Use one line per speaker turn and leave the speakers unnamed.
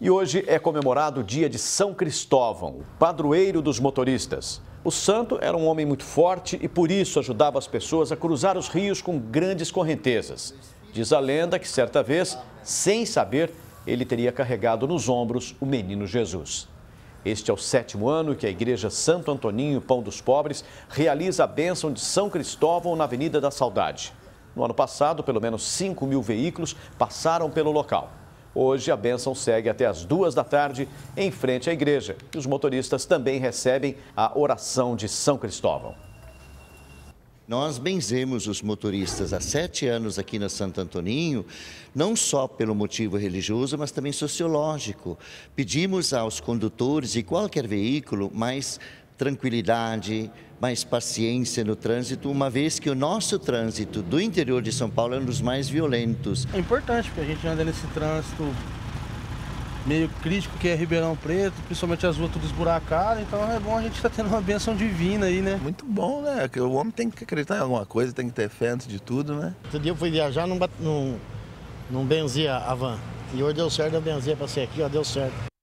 E hoje é comemorado o dia de São Cristóvão, o padroeiro dos motoristas. O santo era um homem muito forte e por isso ajudava as pessoas a cruzar os rios com grandes correntezas. Diz a lenda que certa vez, sem saber, ele teria carregado nos ombros o menino Jesus. Este é o sétimo ano que a Igreja Santo Antoninho Pão dos Pobres realiza a bênção de São Cristóvão na Avenida da Saudade. No ano passado, pelo menos 5 mil veículos passaram pelo local. Hoje, a bênção segue até as duas da tarde, em frente à igreja. E os motoristas também recebem a oração de São Cristóvão.
Nós benzemos os motoristas há sete anos aqui na Santo Antoninho, não só pelo motivo religioso, mas também sociológico. Pedimos aos condutores de qualquer veículo mais tranquilidade, mais paciência no trânsito, uma vez que o nosso trânsito do interior de São Paulo é um dos mais violentos.
É importante porque a gente anda nesse trânsito meio crítico que é Ribeirão Preto, principalmente as ruas tudo esburacadas, então é bom a gente estar tá tendo uma benção divina aí, né?
Muito bom, né? O homem tem que acreditar em alguma coisa, tem que ter fé antes de tudo, né?
Outro dia eu fui viajar, não, não, não benzia a van. E hoje deu certo, eu benzia para ser aqui, ó, deu certo.